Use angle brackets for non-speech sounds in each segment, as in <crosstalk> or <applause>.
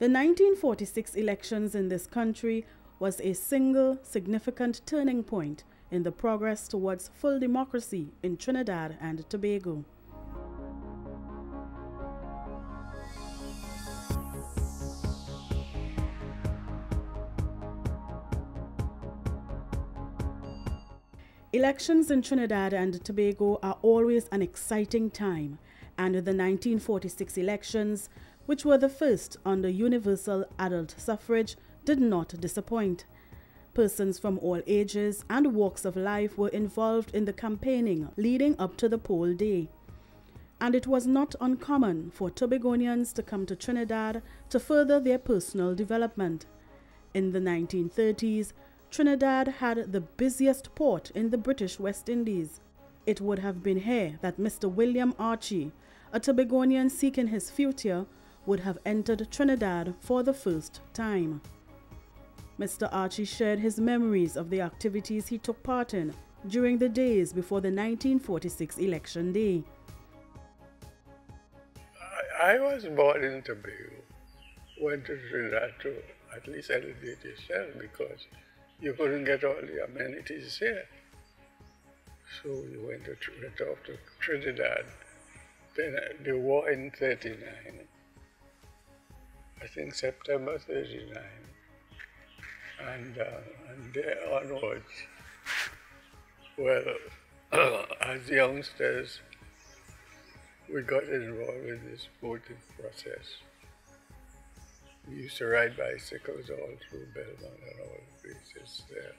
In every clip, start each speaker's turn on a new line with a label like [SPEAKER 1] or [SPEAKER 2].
[SPEAKER 1] The 1946 elections in this country was a single significant turning point in the progress towards full democracy in Trinidad and Tobago. Elections in Trinidad and Tobago are always an exciting time, and the 1946 elections, which were the first under universal adult suffrage, did not disappoint. Persons from all ages and walks of life were involved in the campaigning leading up to the poll day. And it was not uncommon for Tobagonians to come to Trinidad to further their personal development. In the 1930s, Trinidad had the busiest port in the British West Indies. It would have been here that Mr. William Archie, a Tobagonian seeking his future, would have entered Trinidad for the first time. Mr. Archie shared his memories of the activities he took part in during the days before the 1946 election day.
[SPEAKER 2] I, I was born in Tobago, went to Trinidad to at least elevate yourself because you couldn't get all the amenities here. So we went, to, went off to Trinidad. Then the war in 39, I think September 39. And, uh, and there onwards, well, <clears throat> as youngsters, we got involved in this voting process. We used to ride bicycles all through Belmont and all the places there.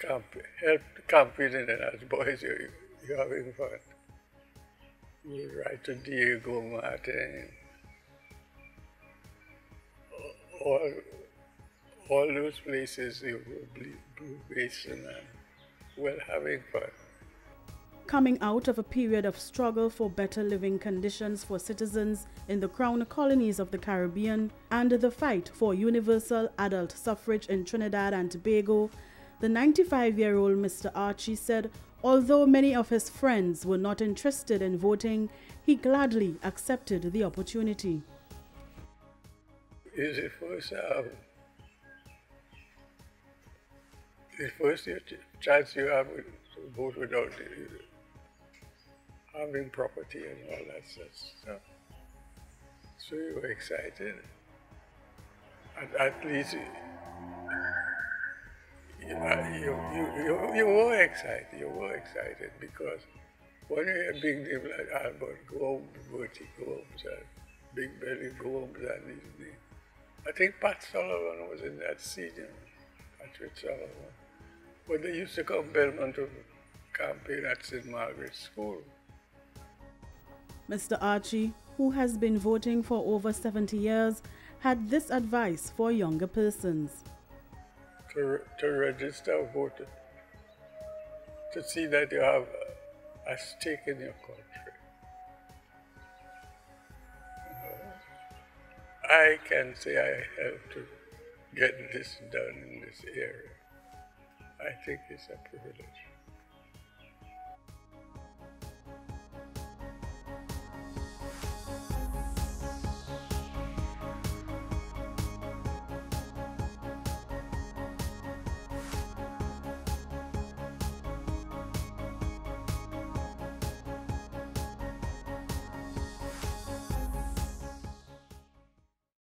[SPEAKER 2] Camp, help competing and as boys, you, you're having fun. We ride to Diego Martin. All, all those places, you Blue Basin and well having fun
[SPEAKER 1] coming out of a period of struggle for better living conditions for citizens in the crown colonies of the Caribbean and the fight for universal adult suffrage in Trinidad and Tobago, the 95 year old Mr. Archie said although many of his friends were not interested in voting, he gladly accepted the opportunity.
[SPEAKER 2] Is it first, um, the first chance you have to vote without having property and all that stuff. So you were excited. And at least you, you, you, you, you were excited. You were excited because when you hear big name like Albert, go Bertie, home, sir. Big Belly, go home, that name. I think Pat Sullivan was in that know, Patrick Sullivan. But they used to come Belmont to campaign at St. Margaret's School.
[SPEAKER 1] Mr. Archie, who has been voting for over 70 years, had this advice for younger persons.
[SPEAKER 2] To, to register voter, to see that you have a stake in your country. I can say I helped to get this done in this area. I think it's a privilege.